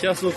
Ja, so